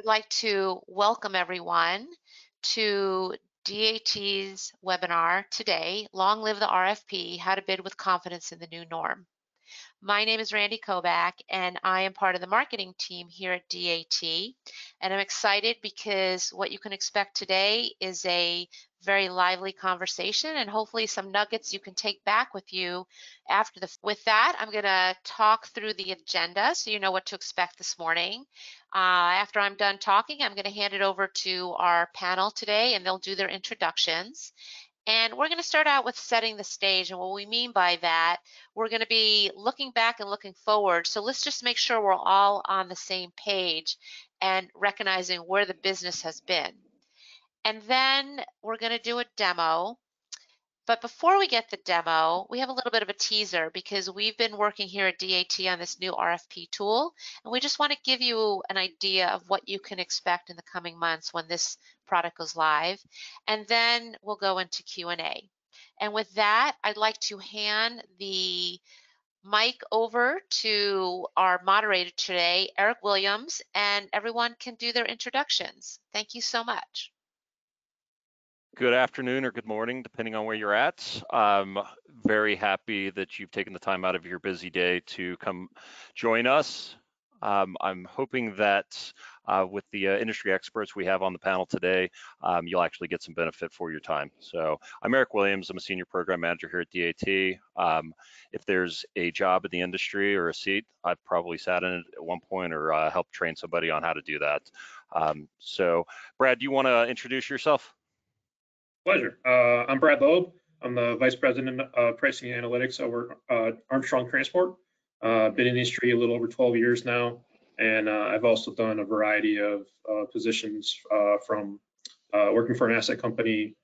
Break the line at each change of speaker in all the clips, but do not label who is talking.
I'd like to welcome everyone to DAT's webinar today, Long Live the RFP, How to Bid with Confidence in the New Norm. My name is Randy Kovac, and I am part of the marketing team here at DAT. And I'm excited because what you can expect today is a very lively conversation and hopefully some nuggets you can take back with you after the. With that, I'm going to talk through the agenda so you know what to expect this morning. Uh, after I'm done talking, I'm going to hand it over to our panel today and they'll do their introductions. And we're going to start out with setting the stage. And what we mean by that, we're going to be looking back and looking forward. So let's just make sure we're all on the same page and recognizing where the business has been. And then we're going to do a demo but before we get the demo, we have a little bit of a teaser because we've been working here at DAT on this new RFP tool, and we just want to give you an idea of what you can expect in the coming months when this product goes live. And then we'll go into Q&A. And with that, I'd like to hand the mic over to our moderator today, Eric Williams, and everyone can do their introductions. Thank you so much
good afternoon or good morning, depending on where you're at. I'm very happy that you've taken the time out of your busy day to come join us. Um, I'm hoping that uh, with the uh, industry experts we have on the panel today, um, you'll actually get some benefit for your time. So I'm Eric Williams. I'm a senior program manager here at DAT. Um, if there's a job in the industry or a seat, I've probably sat in it at one point or uh, helped train somebody on how to do that. Um, so Brad, do you want to introduce yourself?
Pleasure. Uh, I'm Brad Loeb. I'm the Vice President of Pricing and Analytics over uh, Armstrong Transport. Uh, been in the industry a little over 12 years now, and uh, I've also done a variety of uh, positions uh, from working for an asset company,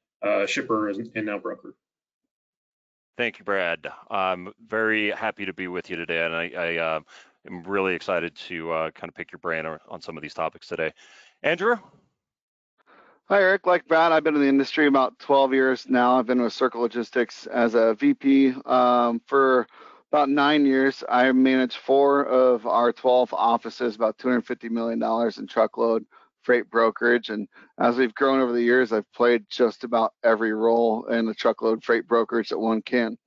shipper, and now broker.
Thank you, Brad. I'm very happy to be with you today, and I, I am really excited to kind of pick your brain on some of these topics today. Andrew?
Hi, Eric. Like Brad, I've been in the industry about 12 years now. I've been with Circle Logistics as a VP um, for about nine years. I manage four of our 12 offices, about $250 million in truckload freight brokerage. And as we've grown over the years, I've played just about every role in the truckload freight brokerage that one can.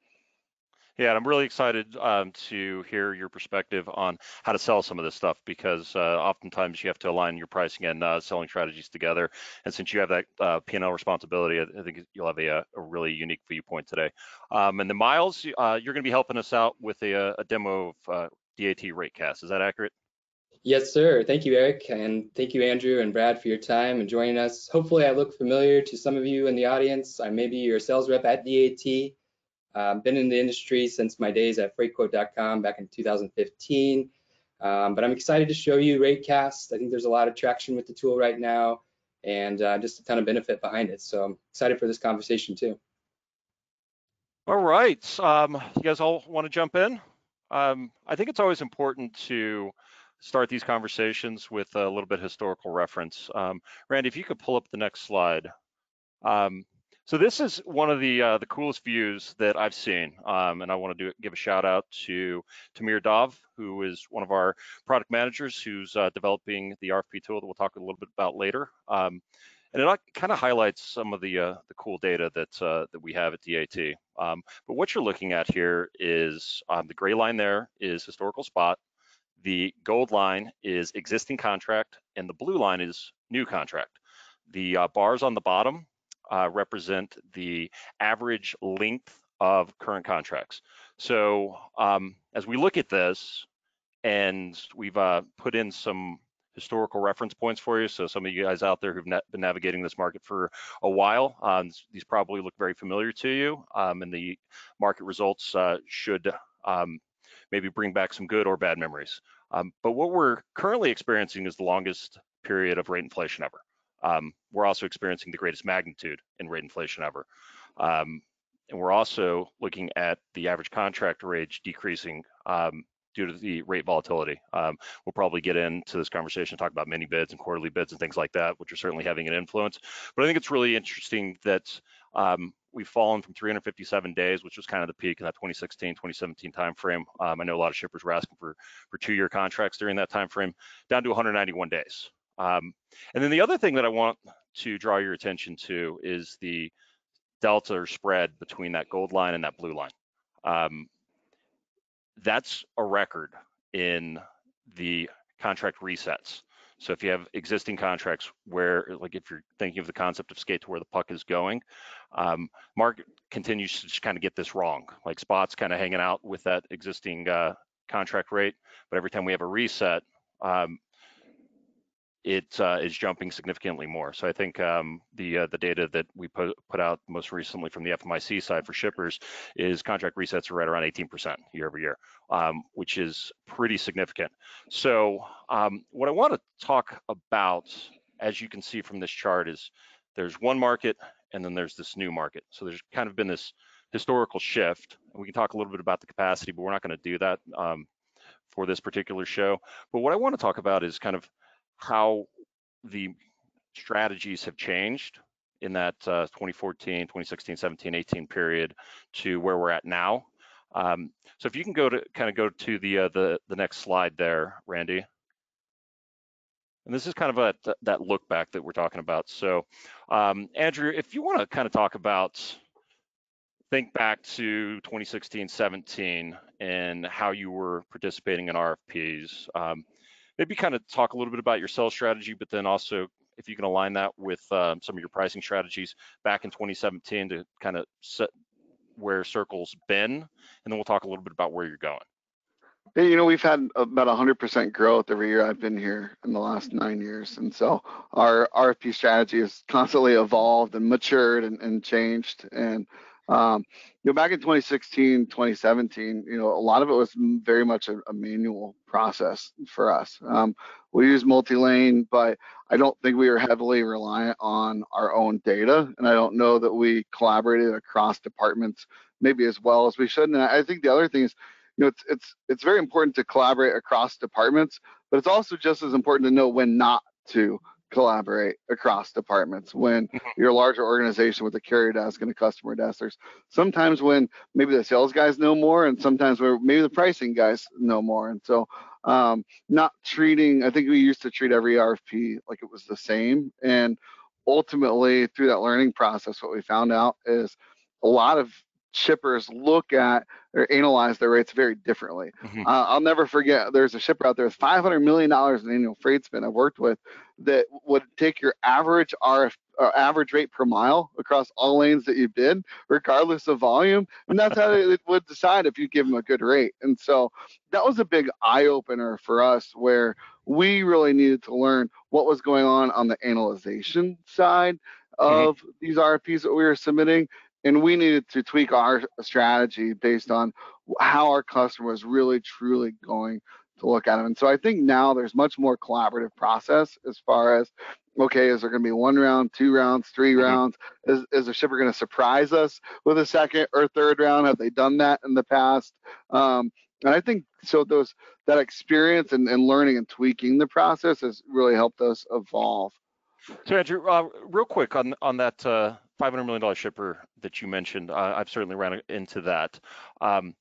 Yeah, and I'm really excited um, to hear your perspective on how to sell some of this stuff because uh, oftentimes you have to align your pricing and uh, selling strategies together. And since you have that uh, P&L responsibility, I, think you'll have a, a, really unique viewpoint today. Um, and then Miles, uh, you're going to be helping us out with a, a demo of uh, DAT Ratecast. Is that accurate?
Yes, sir. Thank you, Eric. And thank you, Andrew and Brad, for your time and joining us. Hopefully, I look familiar to some of you in the audience. I may be your sales rep at DAT. Um, been in the industry since my days at freightquote.com back in 2015. Um, but I'm excited to show you Ratecast. I think there's a lot of traction with the tool right now and uh, just a ton of benefit behind it. So I'm excited for this conversation too.
All right, um, you guys all want to jump in? Um, I think it's always important to start these conversations with a little bit historical reference. Um, Randy, if you could pull up the next slide. So this is one of the uh, the coolest views that I've seen, um, and I want to do, give a shout out to Tamir Dov, who is one of our product managers who's uh, developing the RFP tool that we'll talk a little bit about later. Um, and it kind of highlights some of the uh, the cool data that uh, that we have at DAT. Um, but what you're looking at here is um, the gray line there is historical spot, the gold line is existing contract, and the blue line is new contract. The uh, bars on the bottom uh, represent the average length of current contracts. So um, as we look at this, and we've uh, put in some historical reference points for you. So some of you guys out there who've been navigating this market for a while, um, these probably look very familiar to you, um, and the market results uh, should um, maybe bring back some good or bad memories. Um, but what we're currently experiencing is the longest period of rate inflation ever. Um, we're also experiencing the greatest magnitude in rate inflation ever. Um, and we're also looking at the average contract rate decreasing um, due to the rate volatility. Um, we'll probably get into this conversation, talk about mini bids and quarterly bids and things like that, which are certainly having an influence. But I think it's really interesting that um, we've fallen from 357 days, which was kind of the peak in that 2016, 2017 timeframe. Um, I know a lot of shippers were asking for for two-year contracts during that timeframe, down to 191 days. Um, and then the other thing that I want to draw your attention to is the delta or spread between that gold line and that blue line. Um, that's a record in the contract resets. So if you have existing contracts where, like if you're thinking of the concept of skate to where the puck is going, um, market continues to just kind of get this wrong. Like spots kind of hanging out with that existing uh, contract rate, but every time we have a reset, um, it uh, is jumping significantly more. So I think um, the uh, the data that we put put out most recently from the FMIC side for shippers is contract resets are right around 18% year over year, um, which is pretty significant. So um, what I want to talk about, as you can see from this chart, is there's one market and then there's this new market. So there's kind of been this historical shift. We can talk a little bit about the capacity, but we're not going to do that um, for this particular show. But what I want to talk about is kind of how the strategies have changed in that uh, 2014, 2016, 17, 18 period to where we're at now. Um, so if you can go to kind of go to the uh, the the next slide there, Randy. And this is kind of a that look back that we're talking about. So um, Andrew, if you want to kind of talk about think back to 2016, 17 and how you were participating in RFPs. Um, maybe kind of talk a little bit about your sales strategy, but then also if you can align that with um, some of your pricing strategies back in 2017 to kind of set where Circle's been, and then we'll talk a little bit about where you're going.
You know, we've had about 100% growth every year I've been here in the last nine years. And so our RFP strategy has constantly evolved and matured and, and changed. And um, you know, back in 2016, 2017, you know, a lot of it was very much a, a manual process for us. Um, we use multi-lane, but I don't think we were heavily reliant on our own data, and I don't know that we collaborated across departments maybe as well as we should. And I think the other thing is, you know, it's it's it's very important to collaborate across departments, but it's also just as important to know when not to collaborate across departments when mm-hmm. you're a larger organization with a carrier desk and a customer desk there's sometimes when maybe the sales guys know more and sometimes where maybe the pricing guys know more and so um, not treating i think we used to treat every rfp like it was the same and ultimately through that learning process what we found out is a lot of shippers look at or analyze their rates very differently. Mm-hmm. Uh, I'll never forget. There's a shipper out there with 500 million dollars in annual freight spend I've worked with that would take your average RF uh, average rate per mile across all lanes that you bid, regardless of volume, and that's how it would decide if you give them a good rate. And so that was a big eye opener for us, where we really needed to learn what was going on on the analyzation side mm-hmm. of mm-hmm. these RFPs that we were submitting and we needed to tweak our strategy based on how our customer was really truly going to look at them. And so I think now there's much more collaborative process as far as okay, is there going to be one round, two rounds, 3 mm-hmm. rounds? Is is the shipper going to surprise us with a second or third round? Have they done that in the past? Um, and I think so those that experience and, and learning and tweaking the process has really helped us evolve.
So Andrew, uh, real quick on on that uh, $500 million shipper that you mentioned, uh, I've certainly ran into that. Um,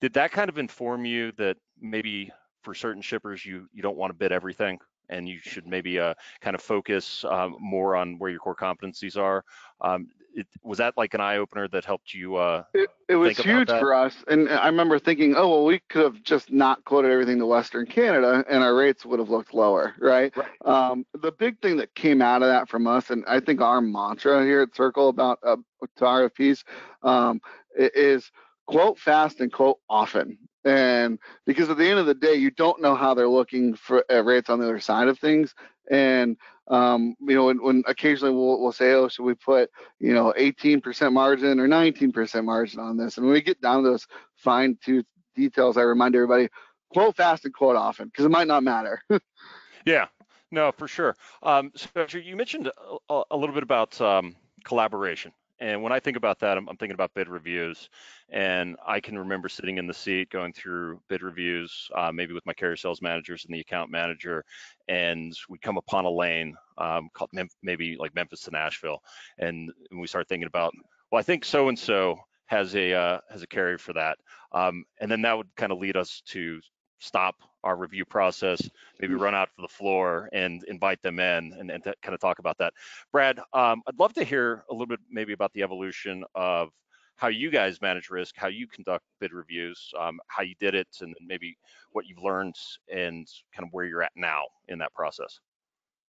did that kind of inform you that maybe for certain shippers, you, you don't want to bid everything and you should maybe uh, kind of focus um, more on where your core competencies are? Um, it, was that like an eye opener that helped you? Uh,
it, it was huge for us, and I remember thinking, oh well, we could have just not quoted everything to Western Canada, and our rates would have looked lower, right? right. Um, the big thing that came out of that from us, and I think our mantra here at Circle about uh, to RFPs um, is quote fast and quote often. And because at the end of the day, you don't know how they're looking for rates on the other side of things. And um, you know, when, when occasionally we'll, we'll, say, oh, should we put, you know, 18% margin or 19% margin on this? And when we get down to those fine tooth details, I remind everybody, quote fast and quote often, because it might not matter.
yeah, no, for sure. Um, so you mentioned a, a little bit about um, collaboration. And when I think about that, I'm, I'm, thinking about bid reviews. And I can remember sitting in the seat going through bid reviews, uh, maybe with my carrier sales managers and the account manager, and we'd come upon a lane um, called Mem- maybe like Memphis to Nashville, and, and we start thinking about, well, I think so and so has a uh, has a carrier for that, um, and then that would kind of lead us to stop our review process, maybe run out to the floor and invite them in and, and kind of talk about that. Brad, um, I'd love to hear a little bit maybe about the evolution of how you guys manage risk, how you conduct bid reviews, um, how you did it, and maybe what you've learned and kind of where you're at now in that process.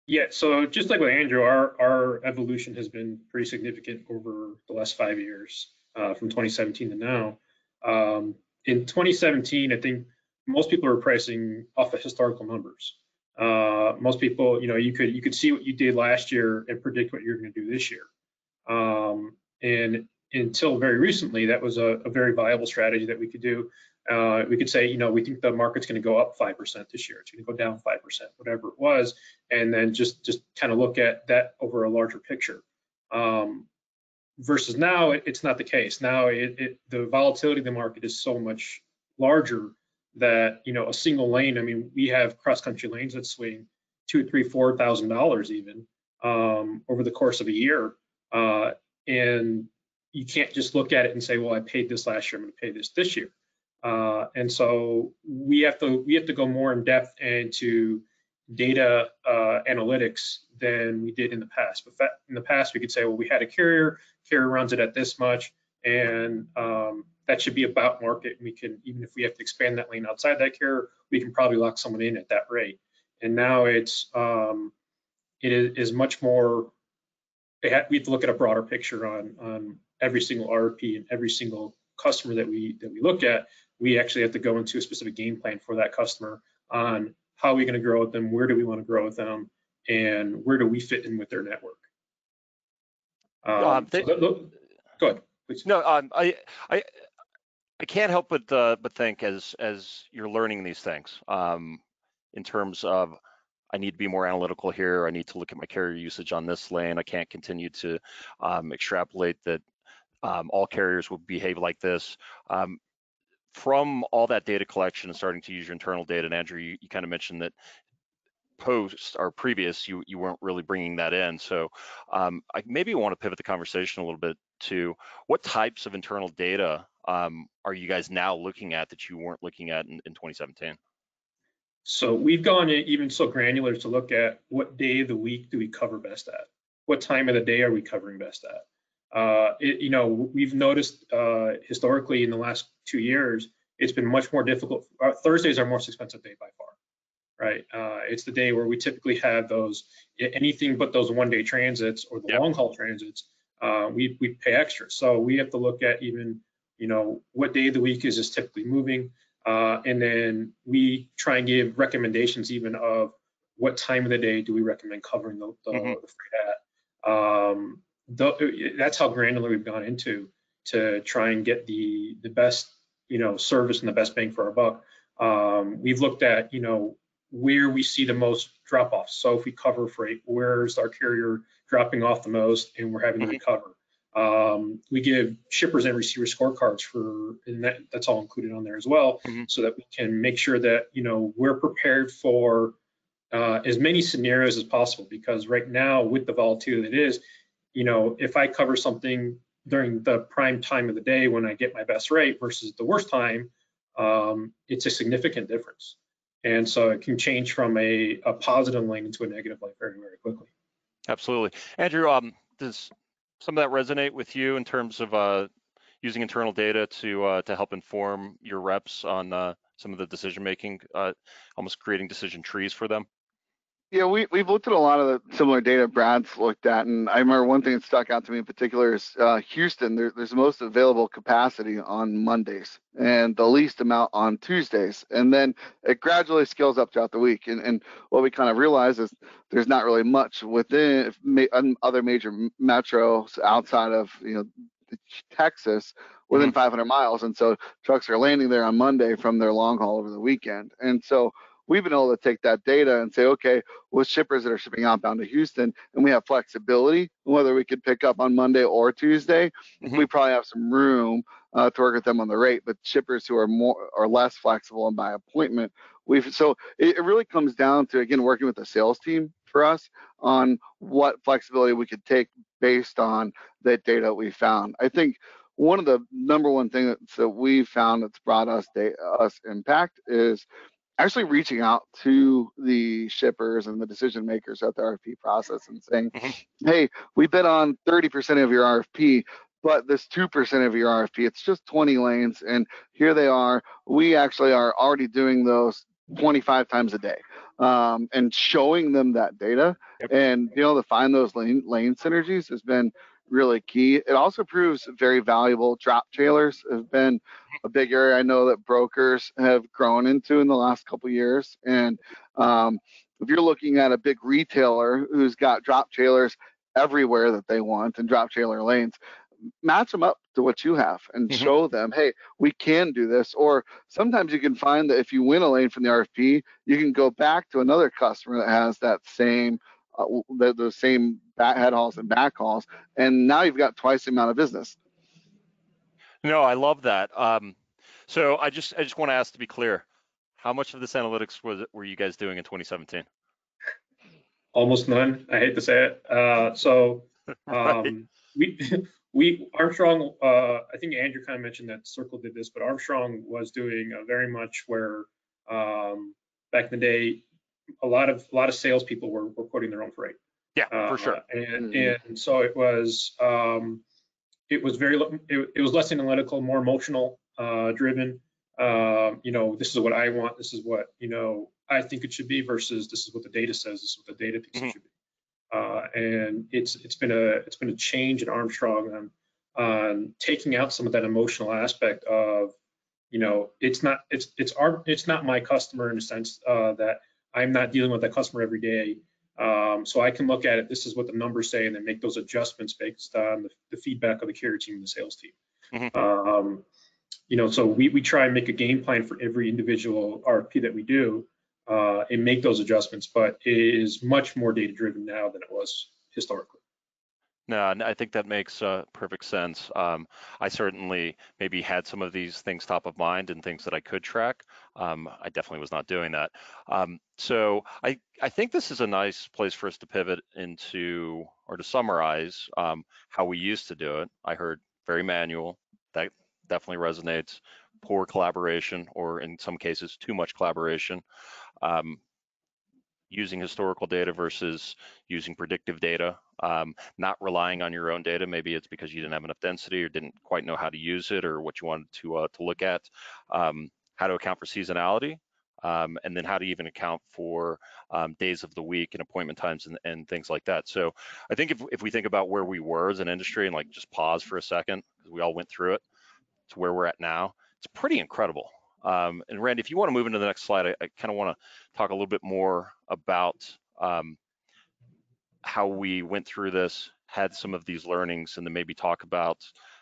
Yeah, so just like with Andrew, our, our evolution has been pretty significant over the last five years, uh, from 2017 to now. Um, in 2017, I think most people are pricing off of historical numbers. Uh, most people, you know, you could you could see what you did last year and predict what you're going to do this year. Um, and until very recently, that was a, a very viable strategy that we could do. Uh, we could say, you know, we think the market's going to go up 5% this year. It's going to go down 5%, whatever it was, and then just just kind of look at that over a larger picture. Um, versus now, it, it's not the case. Now, it, it, the volatility of the market is so much larger that you know a single lane. I mean, we have cross country lanes that swing two, three, four thousand dollars even um, over the course of a year, uh, and you can't just look at it and say, well, I paid this last year, I'm going to pay this this year. Uh, and so we have to we have to go more in depth into data uh, analytics than we did in the past. But in the past, we could say, well, we had a carrier, carrier runs it at this much, and um, that should be about market. And we can, even if we have to expand that lane outside that carrier, we can probably lock someone in at that rate. And now it's um, it is much more. we have to look at a broader picture on on every single RFP and every single customer that we that we look at, we actually have to go into a specific game plan for that customer on how are we going to grow with them, where do we want to grow with them, and where do we fit in with their network. Um, um, they, so go ahead, please.
No, um, I, I, I can't help but uh, but think as as you're learning these things, um, in terms of I need to be more analytical here. I need to look at my carrier usage on this lane. I can't continue to um, extrapolate that um, all carriers will behave like this. Um, from all that data collection and starting to use your internal data, and Andrew, you, you kind of mentioned that post or previous, you, you weren't really bringing that in. So um, I maybe want to pivot the conversation a little bit to what types of internal data um, are you guys now looking at that you weren't looking at in, in 2017?
So we've gone even so granular to look at what day of the week do we cover best at? What time of the day are we covering best at? Uh, it, you know, we've noticed uh, historically in the last two years, it's been much more difficult. Uh, Thursdays are most expensive day by far, right? Uh, it's the day where we typically have those anything but those one-day transits or the yep. long-haul transits. Uh, we we pay extra, so we have to look at even you know what day of the week is this typically moving, uh, and then we try and give recommendations even of what time of the day do we recommend covering the, the, mm-hmm. the freight at. Um, that's how granular we've gone into to try and get the the best you know service and the best bang for our buck. Um, we've looked at you know where we see the most drop offs. So if we cover freight, where's our carrier dropping off the most, and we're having to mm-hmm. recover. Um, we give shippers and receivers scorecards for, and that, that's all included on there as well, mm-hmm. so that we can make sure that you know we're prepared for uh, as many scenarios as possible. Because right now, with the volatility that is, you know, if I cover something during the prime time of the day when I get my best rate versus the worst time, um, it's a significant difference. And so it can change from a, a positive lane into a negative lane very, very quickly.
Absolutely. Andrew, um, does some of that resonate with you in terms of uh, using internal data to uh, to help inform your reps on uh, some of the decision making, uh, almost creating decision trees for them?
Yeah, we, we've looked at a lot of the similar data Brad's looked at, and I remember one thing that stuck out to me in particular is uh, Houston, there, there's the most available capacity on Mondays and the least amount on Tuesdays. And then it gradually scales up throughout the week. And, and what we kind of realize is there's not really much within other major metros outside of, you know, Texas within mm-hmm. 500 miles. And so trucks are landing there on Monday from their long haul over the weekend. And so we've been able to take that data and say, okay, with shippers that are shipping outbound to Houston, and we have flexibility, whether we could pick up on Monday or Tuesday, mm-hmm. we probably have some room uh, to work with them on the rate. But shippers who are more or less flexible and by appointment, we've so it, it really comes down to again working with the sales team for us on what flexibility we could take based on that data we found. I think one of the number one things that we found that's brought us us impact is actually reaching out to the shippers and the decision makers at the RFP process and saying,
Mhm.
hey, we bid on 30% of your RFP, but this 2% of your RFP, it's just 20 lanes, and here they are. We actually are already doing those 25 times a day, um, and showing them that data
Yep.
and being able to find those lane lane synergies has been really key. It also proves very valuable. Drop trailers have been a big area I know that brokers have grown into in the last couple years. And um, if you're looking at a big retailer who's got drop trailers everywhere that they want and drop trailer lanes, match them up to what you have and
Mhm.
show them, hey, we can do this. Or sometimes you can find that if you win a lane from the RFP, you can go back to another customer that has that same uh, the, the same back head hauls and back hauls, and now you've got twice the amount of business.
No, I love that. Um, so I just I just want to ask to be clear, how much of this analytics was were you guys doing in 2017?
Almost none. I hate to say it. Uh, so
Right.
um, we we Armstrong. Uh, I think Andrew kind of mentioned that Circle did this, but Armstrong was doing uh, very much where um, back in the day, a lot of a lot of salespeople were, were quoting their own freight.
Yeah, for
Uh,
sure.
And
Mhm.
and so it was um, it was very it, it was less analytical, more emotional uh, driven. Um, you know, this is what I want. This is what you know I think it should be versus this is what the data says. This is what the data thinks
Mhm.
it should be. Uh, and it's it's been a it's been a change in Armstrong on on taking out some of that emotional aspect of you know it's not it's it's our it's not my customer in a sense uh, that I'm not dealing with that customer every day. Um, so I can look at it. This is what the numbers say, and then make those adjustments based on the, the feedback of the carrier team and the sales team.
Mhm.
Um, you know, so we we try and make a game plan for every individual RFP that we do, uh, and make those adjustments. But it is much more data driven now than it was historically.
No, and I think that makes uh, perfect sense. Um, I certainly maybe had some of these things top of mind and things that I could track. Um, I definitely was not doing that. Um, so I, I think this is a nice place for us to pivot into or to summarize um, how we used to do it. I heard very manual. That definitely resonates. Poor collaboration, or in some cases, too much collaboration. Um, using historical data versus using predictive data, um, not relying on your own data. Maybe it's because you didn't have enough density or didn't quite know how to use it or what you wanted to uh, to look at. Um, how to account for seasonality, um, and then how to even account for um, days of the week and appointment times and, and things like that. So I think if if we think about where we were as an industry and like just pause for a second, because we all went through it, to where we're at now, it's pretty incredible. Um, and Randy, if you want to move into the next slide, I, I kind of want to talk a little bit more about um, how we went through this, had some of these learnings, and then maybe talk about,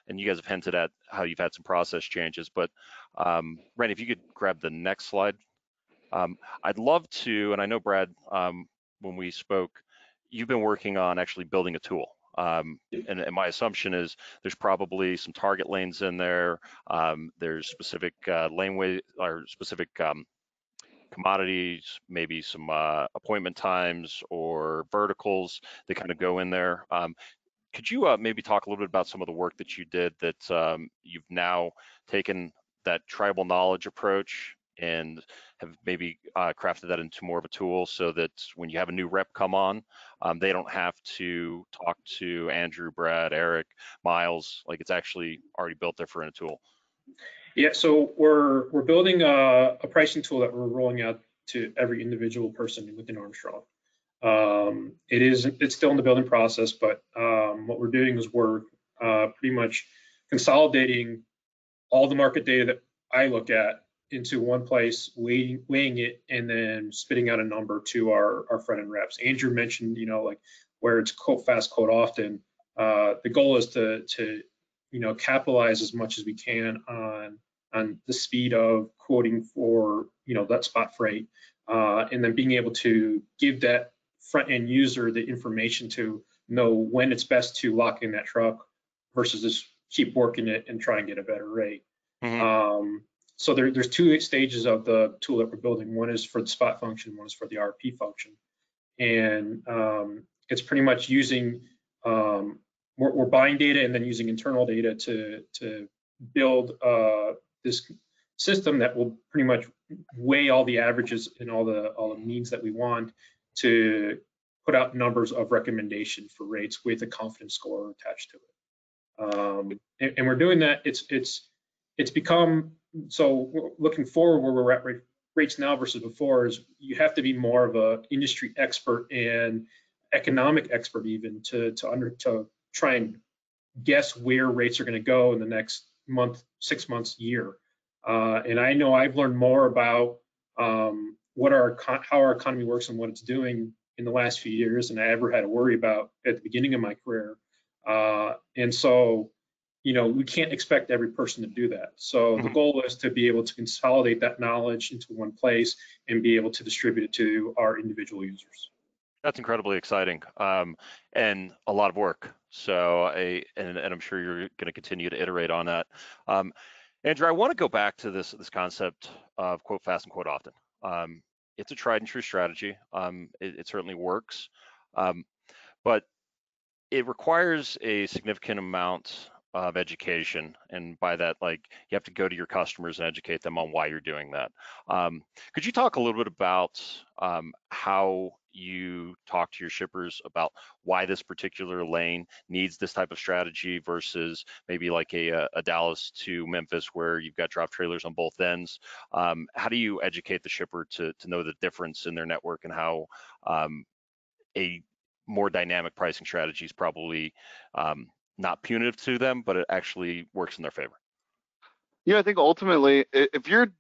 and you guys have hinted at how you've had some process changes, but um, Randy, if you could grab the next slide. Um, I'd love to, and I know Brad, um, when we spoke, you've been working on actually building a tool. Um, and, and, my assumption is there's probably some target lanes in there. Um, there's specific uh, laneway or specific um, commodities, maybe some uh, appointment times or verticals that kind of go in there. Um, could you uh, maybe talk a little bit about some of the work that you did that um, you've now taken that tribal knowledge approach and have maybe uh, crafted that into more of a tool so that when you have a new rep come on, um, they don't have to talk to Andrew, Brad, Eric, Miles, like it's actually already built there for in a tool.
Yeah, so we're we're building a, a pricing tool that we're rolling out to every individual person within Armstrong. Um, it is it's still in the building process, but um, what we're doing is we're uh, pretty much consolidating all the market data that I look at into one place, weighing, weighing it, and then spitting out a number to our, our front end reps. Andrew mentioned, you know, like where it's quote fast, quote often. Uh, the goal is to, to, you know, capitalize as much as we can on, on the speed of quoting for, you know, that spot freight, uh, and then being able to give that front end user the information to know when it's best to lock in that truck versus just keep working it and try and get a better rate.
Mhm.
Um, so there, there's two stages of the tool that we're building. One is for the spot function, one is for the RP function. And um, it's pretty much using, um, we're, we're, buying data and then using internal data to, to build uh, this, system that will pretty much weigh all the averages and all the all the means that we want to put out numbers of recommendation for rates with a confidence score attached to it. Um, and, and, we're doing that. It's it's it's become so looking forward where we're at rates now versus before is you have to be more of a industry expert and economic expert even to to under to try and guess where rates are going to go in the next month, six months, year. Uh, and I know I've learned more about um, what our how our economy works and what it's doing in the last few years than I ever had to worry about at the beginning of my career. Uh, and so, you know, we can't expect every person to do that. So mm-hmm. the goal is to be able to consolidate that knowledge into one place and be able to distribute it to our individual users.
That's incredibly exciting um, and a lot of work. So I and, and I'm sure you're going to continue to iterate on that. Um, Andrew, I want to go back to this this concept of quote fast and quote often. Um, it's a tried and true strategy. Um, it, it, certainly works, um, but it requires a significant amount of education, and by that, like you have to go to your customers and educate them on why you're doing that. Um, could you talk a little bit about um, how you talk to your shippers about why this particular lane needs this type of strategy versus maybe like a, a Dallas to Memphis where you've got drop trailers on both ends. Um, how do you educate the shipper to, to know the difference in their network and how um, a more dynamic pricing strategy is probably um, not punitive to them, but it actually works in their favor?
Yeah, I think ultimately, if you're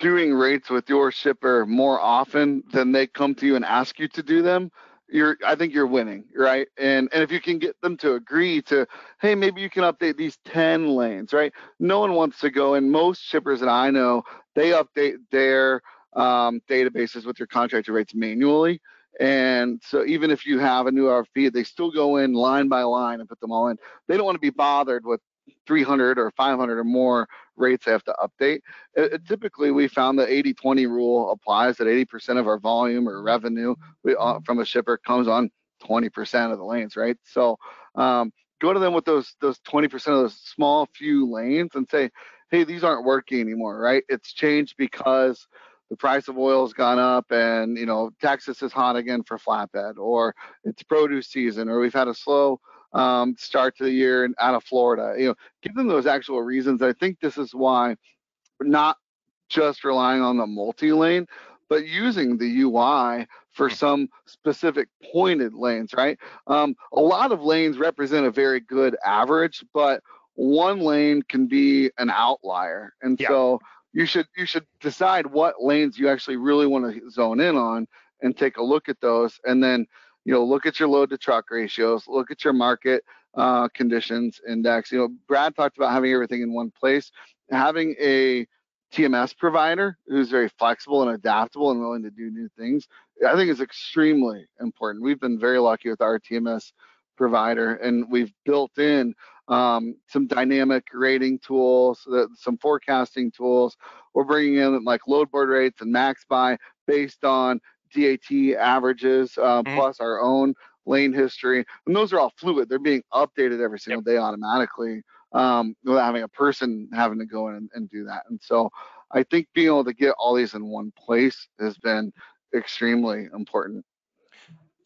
doing rates with your shipper more often than they come to you and ask you to do them, you're I think you're winning, right? And and if you can get them to agree to, hey, maybe you can update these 10 lanes, right? No one wants to go, and most shippers that I know, they update their um, databases with your contractor rates manually. And so even if you have a new RFP, they still go in line by line and put them all in. They don't want to be bothered with 300 or 500 or more rates have to update. It, it, typically, we found the 80-20 rule applies that 80% of our volume or revenue we, uh, from a shipper comes on 20% of the lanes, right? So um, go to them with those those 20% of those small few lanes and say, hey, these aren't working anymore, right? It's changed because the price of oil has gone up and you know Texas is hot again for flatbed or it's produce season or we've had a slow um, start to the year and out of Florida. You know, give them those actual reasons. I think this is why not just relying on the multi-lane, but using the UI for mm. some specific pointed lanes, right? Um, a lot of lanes represent a very good average, but one lane can be an outlier. And yeah. so you should you should decide what lanes you actually really want to zone in on and take a look at those and then you know, look at your load to truck ratios, look at your market uh, conditions index. You know, Brad talked about having everything in one place. Having a TMS provider who's very flexible and adaptable and willing to do new things, I think is extremely important. We've been very lucky with our TMS provider, and we've built in um, some dynamic rating tools, some forecasting tools. We're bringing in like load board rates and max buy based on DAT averages uh, mm-hmm. plus our own lane history, and those are all fluid. They're being updated every single yep. day automatically um, without having a person having to go in and, and, do that. And so I think being able to get all these in one place has been extremely important.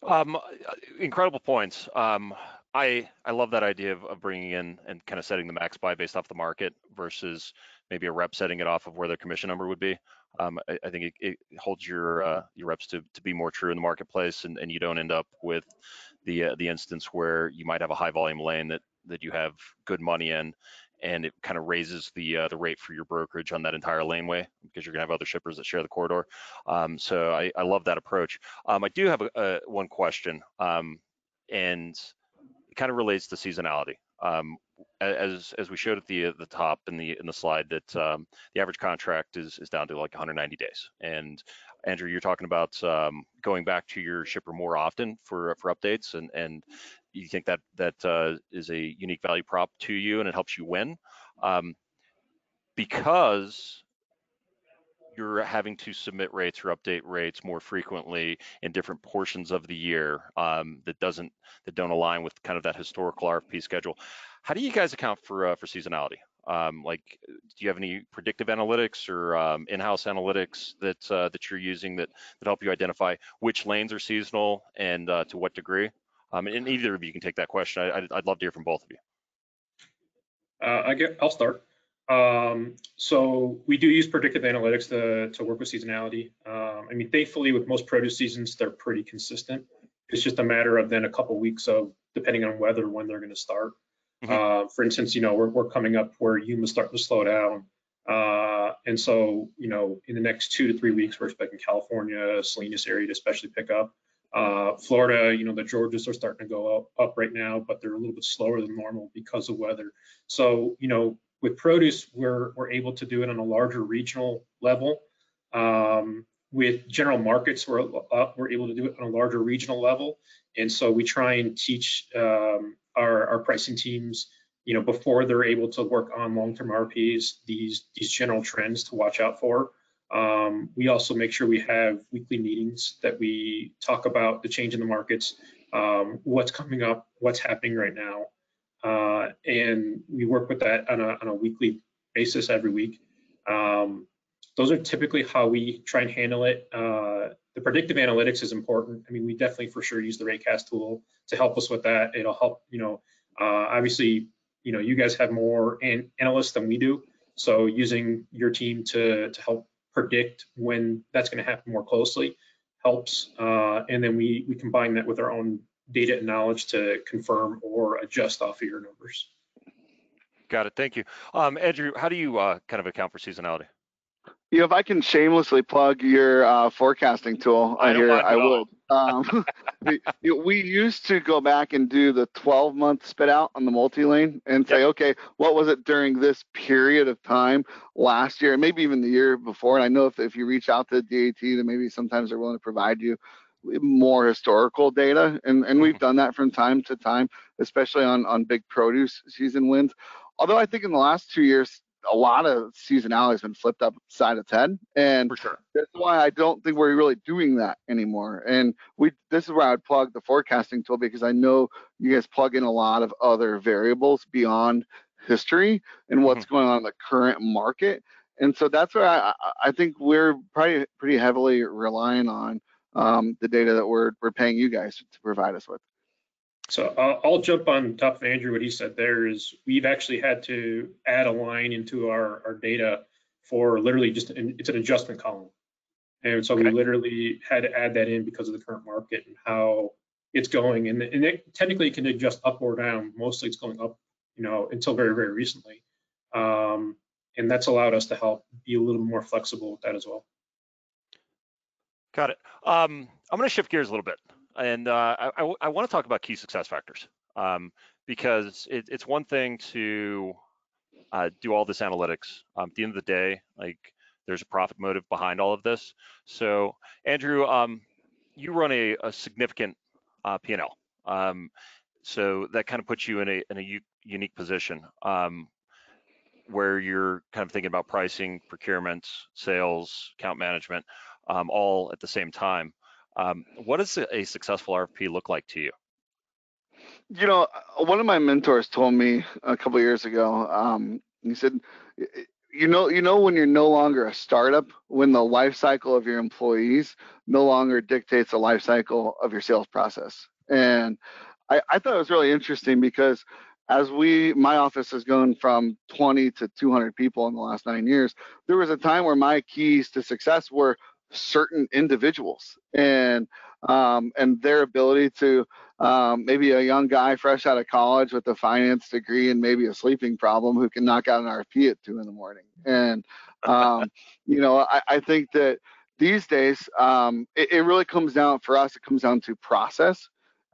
Um, incredible points. Um, I I love that idea of, of bringing in and kind of setting the max buy based off the market versus maybe a rep setting it off of where their commission number would be um, I, I, think it, it holds your uh, your reps to, to be more true in the marketplace, and, and you don't end up with the uh, the instance where you might have a high volume lane that that you have good money in, and it kind of raises the uh, the rate for your brokerage on that entire laneway because you're gonna have other shippers that share the corridor. Um, so I, I love that approach. Um, I do have a, a one question, um, and it kind of relates to seasonality. As as we showed at the the top in the in the slide that um, the average contract is is down to like 190 days. And Andrew, you're talking about um, going back to your shipper more often for for updates, and and you think that that uh, is a unique value prop to you, and it helps you win um, because you're having to submit rates or update rates more frequently in different portions of the year um, that doesn't that don't align with kind of that historical RFP schedule. How do you guys account for uh, for seasonality? Um, like, do you have any predictive analytics or um, in-house analytics that uh, that you're using that that help you identify which lanes are seasonal and uh, to what degree? Um, and either of you can take that question. I, I'd, I'd love to hear from both of you.
Uh, I get, I'll start. Um, so we do use predictive analytics to, to work with seasonality. Um, I mean, thankfully with most produce seasons, they're pretty consistent. It's just a matter of then a couple weeks of, depending on weather, when they're gonna start.
Mhm.
Uh, for instance, you know, we're, we're coming up where Yuma's start to slow down. Uh, and so, you know, in the next two to three weeks, we're expecting California, Salinas area to especially pick up. Uh, Florida, you know, the Georgias are starting to go up, up right now, but they're a little bit slower than normal because of weather. So, you know, with produce, we're, we're able to do it on a larger regional level. Um, with general markets, we're, uh, we're able to do it on a larger regional level. And so we try and teach um, our, our pricing teams, you know, before they're able to work on long-term RPs, these, these general trends to watch out for. Um, we also make sure we have weekly meetings that we talk about the change in the markets, um, what's coming up, what's happening right now. Uh, and we work with that on a, on a weekly basis every week. Um, those are typically how we try and handle it. Uh, the predictive analytics is important. I mean, we definitely for sure use the Ratecast tool to help us with that. It'll help, you know, uh, obviously, you know, you guys have more an analysts than we do. So using your team to, to help predict when that's going to happen more closely helps. Uh, and then we, we combine that with our own data and knowledge to confirm or adjust off of your numbers.
Got it. Thank you. Um, Andrew, how do you uh, kind of account for seasonality?
You know, if I can shamelessly plug your uh, forecasting tool
I
here, I would. Um, we, you know, we used to go back and do the 12 month spit out on the multi lane and say, okay, what was it during this period of time last year, and maybe even the year before? And I know if, if you reach out to DAT, then maybe sometimes they're willing to provide you more historical data, and and we've done that from time to time, especially on on big produce season wins. Although I think in the last two years, a lot of seasonality has been flipped upside its head, and
For sure.
that's why I don't think we're really doing that anymore. And we this is where I'd plug the forecasting tool because I know you guys plug in a lot of other variables beyond history and what's going on in the current market. And so that's where I, I- I think we're probably pretty heavily relying on um, the data that we're we're paying you guys to provide us with.
So I'll, I'll jump on top of Andrew. What he said there is we've actually had to add a line into our, our data for literally just an, it's an adjustment column. And so we literally had to add that in because of the current market and how it's going. And, and it technically can adjust up or down. Mostly it's going up, you know, until very, very recently. Um, and that's allowed us to help be a little more flexible with that as well.
Got it. Um, I'm going to shift gears a little bit, and uh, I, want to talk about key success factors um, because it, it's one thing to uh, do all this analytics. Um, at the end of the day, like there's a profit motive behind all of this. So, Andrew, um, you run a, a significant uh, P&L, um, so that kind of puts you in a in a u- unique position um, where you're kind of thinking about pricing, procurement, sales, account management um, all at the same time. Um, what does a, successful RFP look like to you?
You know, uh, one of my mentors told me a couple years ago. Um, he said, "Y- y- "You know, you know when you're no longer a startup, when the life cycle of your employees no longer dictates the life cycle of your sales process." And I, I thought it was really interesting because as we, my office has gone from 20 to 200 people in the last nine years. There was a time where my keys to success were certain individuals and um, and their ability to um, maybe a young guy fresh out of college with a finance degree and maybe a sleeping problem who can knock out an RFP at two in the morning. And um, you know, I, I think that these days um, it, it really comes down for us. It comes down to process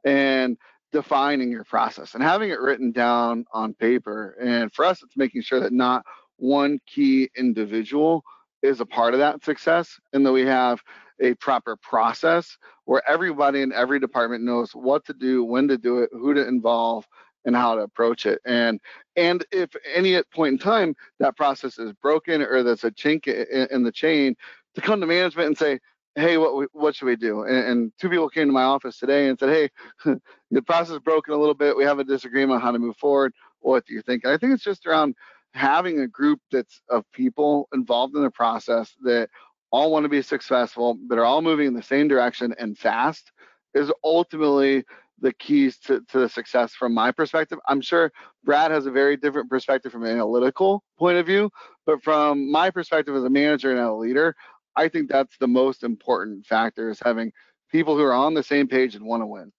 and defining your process and having it written down on paper. And for us, it's making sure that not one key individual is a part of that success and that we have a proper process where everybody in every department knows what to do, when to do it, who to involve, and how to approach it. And and if any point in time that process is broken or there's a chink in, in the chain, to come to management and say, hey, what what should we do? And, and two people came to my office today and said, hey, the process is broken a little bit. We have a disagreement on how to move forward. What do you think? And I think it's just around having a group that's of people involved in the process that all want to be successful, that are all moving in the same direction and fast is ultimately the keys to, to the success from my perspective. I'm sure Brad has a very different perspective from an analytical point of view, but from my perspective as a manager and a leader, I think that's the most important factor is having people who are on the same page and want to win.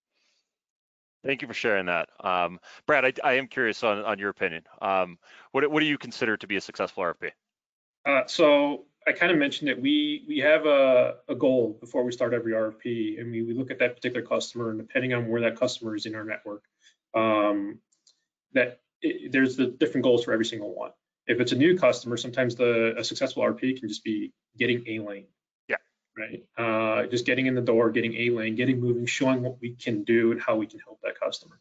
Thank you for sharing that. Um, Brad, I, I, am curious on, on your opinion. Um, what, what do you consider to be a successful RFP?
Uh, so I kind of mentioned that we we have a, a goal before we start every RFP, and we, we look at that particular customer, and depending on where that customer is in our network, um, that it, there's the different goals for every single one. If it's a new customer, sometimes the a successful RFP can just be getting a lane. Right. Uh, just getting in the door, getting a lane, getting moving, showing what we can do and how we can help that customer.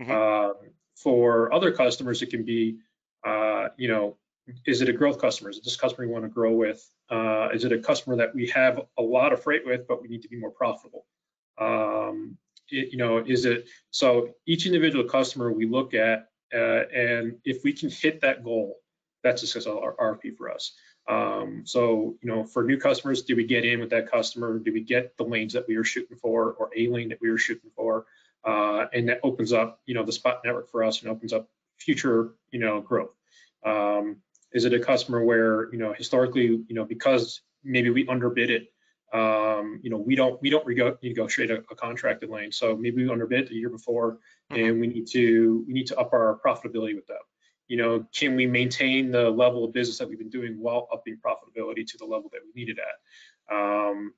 Mm-hmm. Um, for other customers, it can be, uh, you know, is it a growth customer? Is it this customer we want to grow with? Uh, is it a customer that we have a lot of freight with, but we need to be more profitable? Um, it, you know, is it so each individual customer we look at, uh, and if we can hit that goal, that's a successful RFP for us. Um, so, you know, for new customers, do we get in with that customer? Do we get the lanes that we were shooting for, or a lane that we were shooting for? Uh, and that opens up, you know, the spot network for us and opens up future, you know, growth. Um, is it a customer where, you know, historically, you know, because maybe we underbid it, um, you know, we don't we don't negotiate a, a contracted lane. So maybe we underbid the year before, mm-hmm. and we need to we need to up our profitability with them. You know, can we maintain the level of business that we've been doing while upping profitability to the level that we needed at? Um,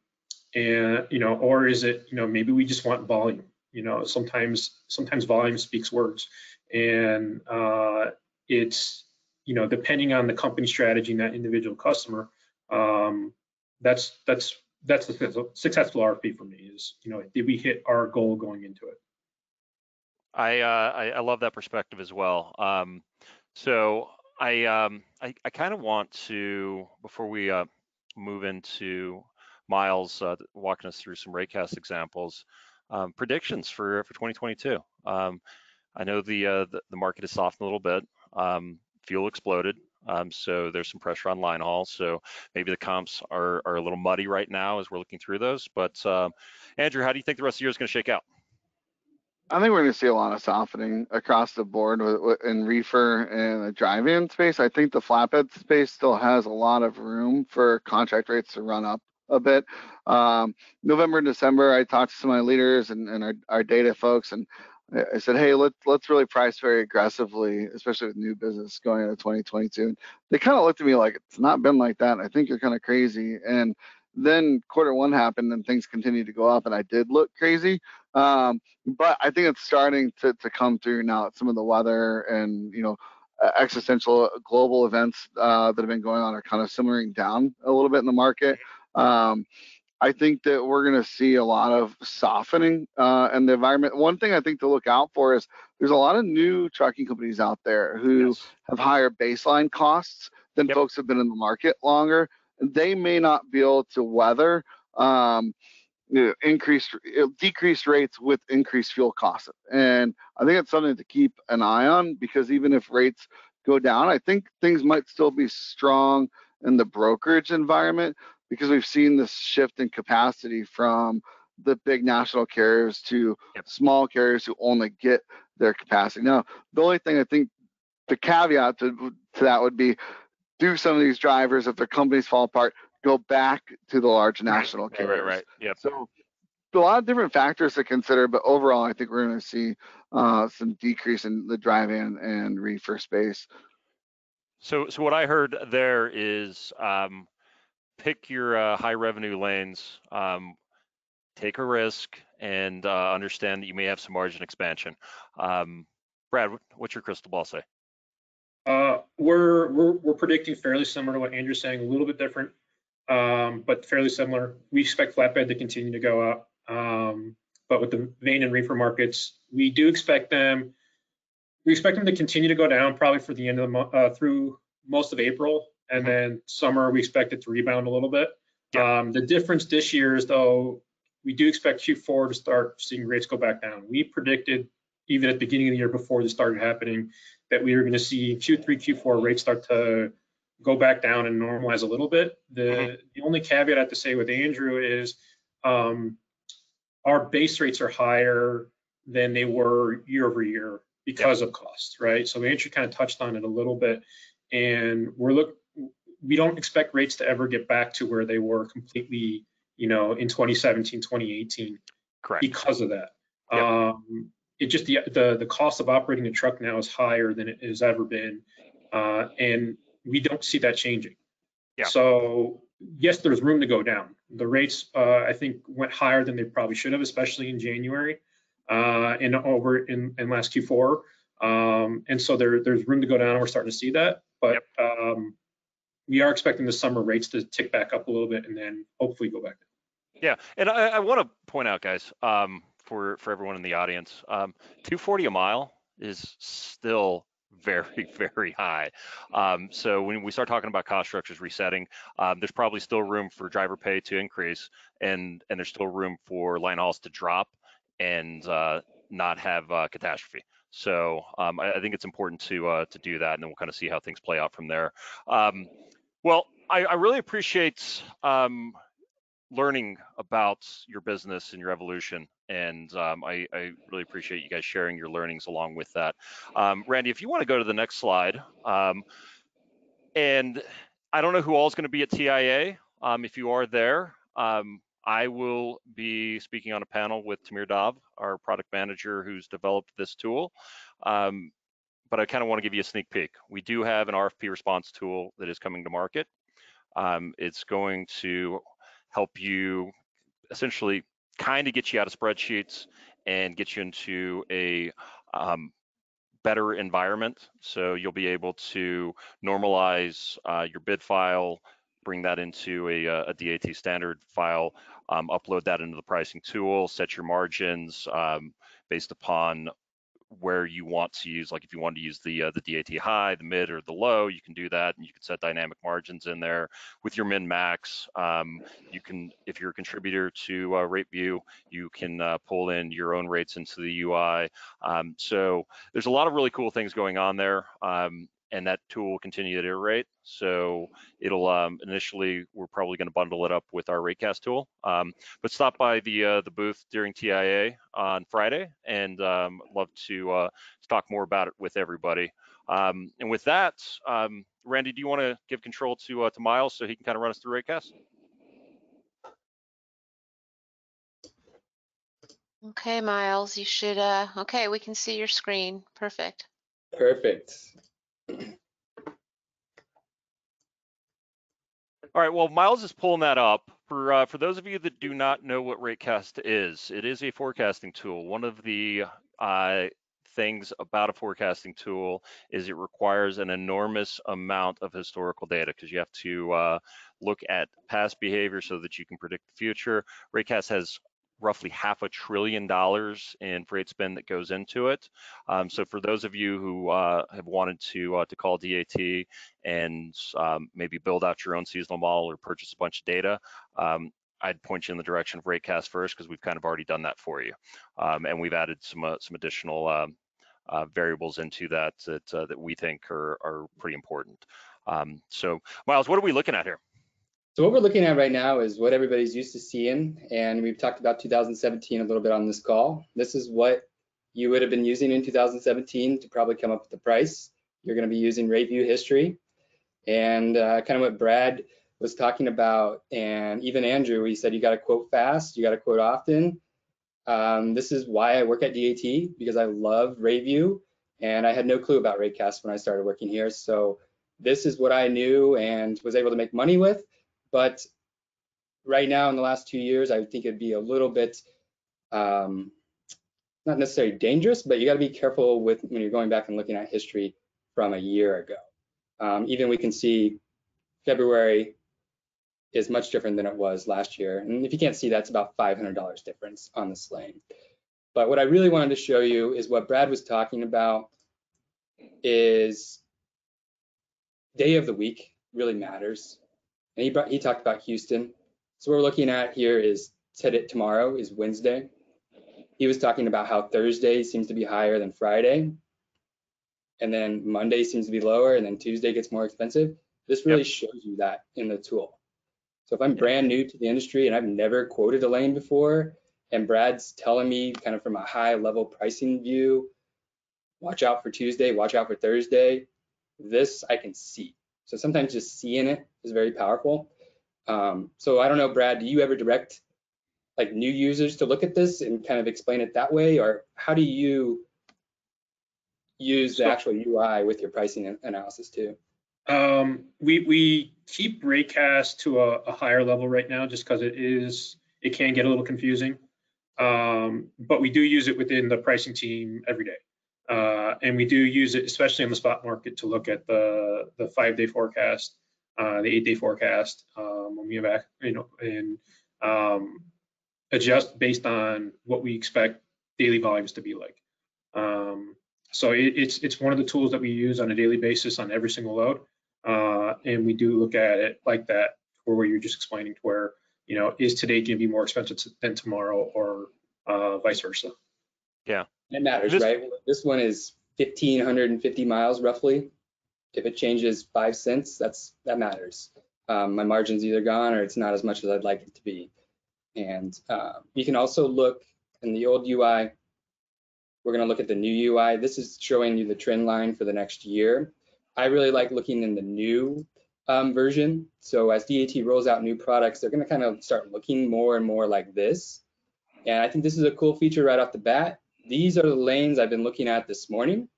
and you know, or is it you know maybe we just want volume? You know, sometimes sometimes volume speaks words, and uh, it's you know, depending on the company strategy and that individual customer, um, that's that's that's the successful RFP for me. Is you know, did we hit our goal going into it?
I uh, I, I, love that perspective as well. Um, so I um, I, I kind of want to before we uh, move into Miles uh, walking us through some Ratecast examples, um, predictions for for 2022. Um, I know the, uh, the, the market has softened a little bit. Um, fuel exploded. Um, so there's some pressure on line haul. So maybe the comps are, are a little muddy right now as we're looking through those. But um, Andrew, how do you think the rest of the year is going to shake out?
I think we're going to see a lot of softening across the board with, with, in reefer and the dry van space. I think the flatbed space still has a lot of room for contract rates to run up a bit. Um, November and December, I talked to some of my leaders and, and our, our data folks, and I said, hey, let's let's really price very aggressively, especially with new business going into 2022. And they kind of looked at me like it's not been like that. I think you're kind of crazy. And then quarter one happened and things continued to go up, and I did look crazy. Um, but I think it's starting to to come through now. Some of the weather and you know existential global events uh, that have been going on are kind of simmering down a little bit in the market. Um, I think that we're going to see a lot of softening uh, in the environment. One thing I think to look out for is there's a lot of new trucking companies out there who yes. have higher baseline costs than yep. folks have been in the market longer. They may not be able to weather um, you know, increased, decreased rates with increased fuel costs. And I think it's something to keep an eye on because even if rates go down, I think things might still be strong in the brokerage environment because we've seen this shift in capacity from the big national carriers to yep. small carriers who only get their capacity. Now, the only thing I think the caveat to, to that would be do some of these drivers, if their companies fall apart, go back to the large national
right,
carriers.
Right, right, Yeah.
So a lot of different factors to consider, but overall, I think we're going to see uh, some decrease in the dry van and reefer space.
So, so what I heard there is um, pick your uh, high revenue lanes, um, take a risk, and uh, understand that you may have some margin expansion. Um, Brad, what's your crystal ball say?
Uh, we're, we're we're predicting fairly similar to what Andrew's saying, a little bit different, um, but fairly similar. We expect flatbed to continue to go up, um, but with the vein and reefer markets, we do expect them. We expect them to continue to go down probably for the end of the month uh, through most of April and mm-hmm. then summer we expect it to rebound a little bit. Yeah. Um, the difference this year is though we do expect Q4 to start seeing rates go back down. We predicted even at the beginning of the year before this started happening, that we were going to see Q3, Q4 rates start to go back down and normalize a little bit. The, the only caveat I have to say with Andrew is um, our base rates are higher than they were year over year because of costs, right? So Andrew kind of touched on it a little bit, and we're look we don't expect rates to ever get back to where they were completely, you know, in 2017, 2018
Correct.
because of that.
Yep.
Um, it just the, the the cost of operating a truck now is higher than it has ever been, uh, and we don't see that changing.
Yeah.
So yes, there's room to go down. The rates uh, I think went higher than they probably should have, especially in January uh, and over in, in last Q4. Um, and so there there's room to go down, and we're starting to see that. But um, we are expecting the summer rates to tick back up a little bit and then hopefully go back down.
Yeah, and I, I want to point out, guys, um, for for everyone in the audience, um, 240 a mile is still very very high. Um, so when we start talking about cost structures resetting, um, there's probably still room for driver pay to increase, and and there's still room for line hauls to drop and uh, not have uh, catastrophe. So um, I, I, think it's important to uh, to do that, and then we'll kind of see how things play out from there. Um, well, I, I, really appreciate um, learning about your business and your evolution, and um, I, I, really appreciate you guys sharing your learnings along with that. Um, Randy, if you want to go to the next slide, um, and I don't know who all is going to be at TIA. if you are there, I will be speaking on a panel with Tamir Dav, our product manager who's developed this tool. Um, but I kind of want to give you a sneak peek. We do have an RFP response tool that is coming to market. Um, it's going to help you essentially kind of get you out of spreadsheets and get you into a um, better environment. So you'll be able to normalize uh, your bid file, bring that into a, uh, a DAT standard file, um, upload that into the pricing tool, set your margins um, based upon where you want to use, like if you want to use the uh, the DAT high, the mid, or the low, you can do that, and you can set dynamic margins in there with your min max. Um, you can, if you're a contributor to uh, RateView, you can uh, pull in your own rates into the UI. Um, so there's a lot of really cool things going on there. Um, and that tool will continue to iterate. So it'll um, initially we're probably going to bundle it up with our Ratecast tool. Um, but stop by the uh, the booth during TIA on Friday, and um, love to uh, talk more about it with everybody. Um, and with that, um, Randy, do you want to give control to uh, to Miles so he can kind of run us through Ratecast?
Okay, Miles, you should, uh, okay, we can see your screen. Perfect.
Perfect.
All right, well, Miles is pulling that up. For uh, for those of you that do not know what Ratecast is, it is a forecasting tool. One of the uh, things about a forecasting tool is it requires an enormous amount of historical data because you have to uh, look at past behavior so that you can predict the future. Ratecast has roughly half a trillion dollars in freight spend that goes into it. Um, so for those of you who uh, have wanted to uh, to call DAT and um, maybe build out your own seasonal model or purchase a bunch of data, um, I'd point you in the direction of Ratecast first because we've kind of already done that for you, um, and we've added some uh, some additional um, uh, variables into that that uh, that we think are are pretty important. Um, so Miles, what are we looking at here?
So what we're looking at right now is what everybody's used to seeing, and we've talked about 2017 a little bit on this call. This is what you would have been using in 2017 to probably come up with the price. You're going to be using RateView history, and uh, kind of what Brad was talking about, and even Andrew, he said you got to quote fast, you got to quote often. Um, this is why I work at DAT because I love RateView, and I had no clue about Ratecast when I started working here. So this is what I knew and was able to make money with. But right now, in the last two years, I think it'd be a little bit um, not necessarily dangerous, but you got to be careful with when you're going back and looking at history from a year ago. Um, even we can see February is much different than it was last year. And if you can't see, that's about $500 difference on the lane. But what I really wanted to show you is what Brad was talking about is day of the week really matters. And he, brought, he talked about Houston. So what we're looking at here is today, tomorrow is Wednesday. he was talking about how Thursday seems to be higher than Friday. And then Monday seems to be lower and then Tuesday gets more expensive. This really shows you that in the tool. So if I'm brand new to the industry and I've never quoted a lane before, and Brad's telling me kind of from a high level pricing view, watch out for Tuesday, watch out for Thursday, this I can see. So sometimes just seeing it is very powerful. Um, so I don't know, Brad, do you ever direct like new users to look at this and kind of explain it that way? Or how do you use the actual UI with your pricing analysis too?
Um, we, we keep Ratecast to a, a higher level right now, just because it is, it can get a little confusing. Um, but we do use it within the pricing team every day. Uh, and we do use it, especially on the spot market, to look at the, the five-day forecast, uh, the eight-day forecast, um, when we have, you know, and, um, adjust based on what we expect daily volumes to be like. Um, so it, it's, it's one of the tools that we use on a daily basis on every single load. Uh, and we do look at it like that, or where you're just explaining to where, you know, is today going to be more expensive than tomorrow or uh, vice versa.
It matters,
This-
right? This one is 1,550 miles roughly. If it changes five cents, that's, that matters. Um, my margin's either gone or it's not as much as I'd like it to be. And uh, you can also look in the old UI. We're gonna look at the new UI. This is showing you the trend line for the next year. I really like looking in the new um, version. So as DAT rolls out new products, they're gonna kind of start looking more and more like this. And I think this is a cool feature right off the bat these are the lanes I've been looking at this morning.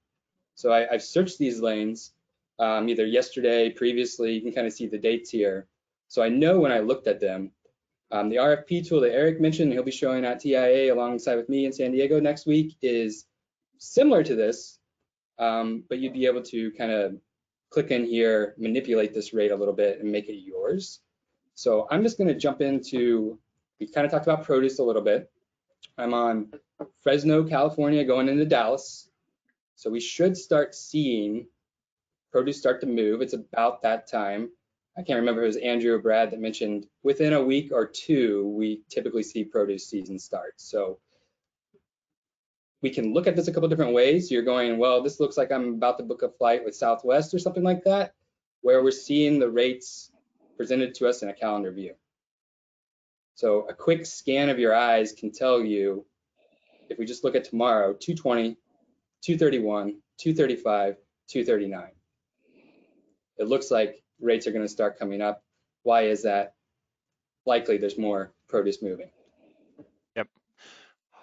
So I, have searched these lanes um, either yesterday, previously, you can kind of see the dates here. So I know when I looked at them. Um, the RFP tool that Eric mentioned, he'll be showing at TIA alongside with me in San Diego next week is similar to this, um, but you'd be able to kind of click in here, manipulate this rate a little bit and make it yours. So I'm just gonna jump into, we kind of talked about produce a little bit. I'm on Fresno, California, going into Dallas. So we should start seeing produce start to move. It's about that time. I can't remember if it was Andrew or Brad that mentioned within a week or two, we typically see produce season start. So we can look at this a couple different ways. You're going, well, this looks like I'm about to book a flight with Southwest or something like that, where we're seeing the rates presented to us in a calendar view. So a quick scan of your eyes can tell you, if we just look at tomorrow, 220, 231, 235, 239. It looks like rates are going to start coming up. Why is that? Likely there's more produce moving.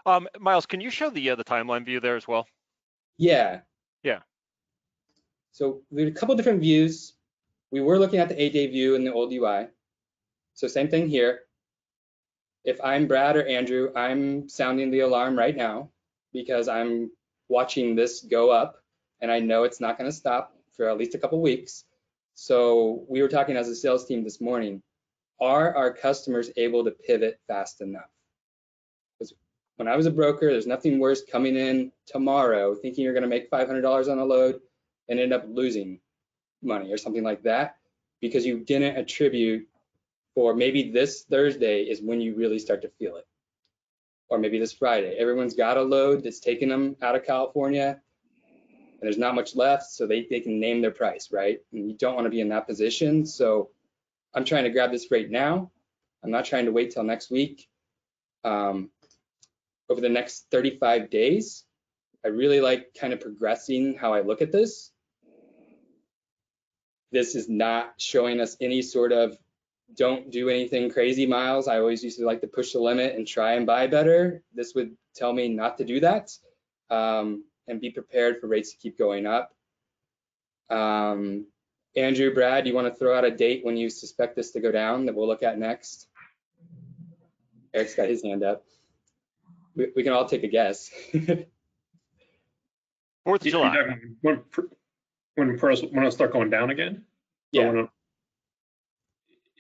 Um, Miles, can you show the uh, the timeline view there as well?
Yeah.
Yeah.
So we had a couple different views. We were looking at the eight day view in the old UI. So same thing here. If I'm Brad or Andrew, I'm sounding the alarm right now because I'm watching this go up and I know it's not going to stop for at least a couple weeks. So we were talking as a sales team this morning. Are our customers able to pivot fast enough? Because when I was a broker, there's nothing worse coming in tomorrow thinking you're going to make $500 on a load and end up losing money or something like that because you didn't attribute for maybe this Thursday is when you really start to feel it. Or maybe this Friday. Everyone's got a load that's taking them out of California and there's not much left, so they, they can name their price, right? And you don't want to be in that position. So I'm trying to grab this right now. I'm not trying to wait till next week. Um, over the next 35 days, I really like kind of progressing how I look at this. This is not showing us any sort of don't do anything crazy miles. I always used to like to push the limit and try and buy better. This would tell me not to do that um, and be prepared for rates to keep going up. Um, Andrew, Brad, you want to throw out a date when you suspect this to go down that we'll look at next? Eric's got his hand up. We, we can all take a guess.
Fourth of July.
you're When, pr- when pearls, when it'll start going down again?
Yeah,
when it-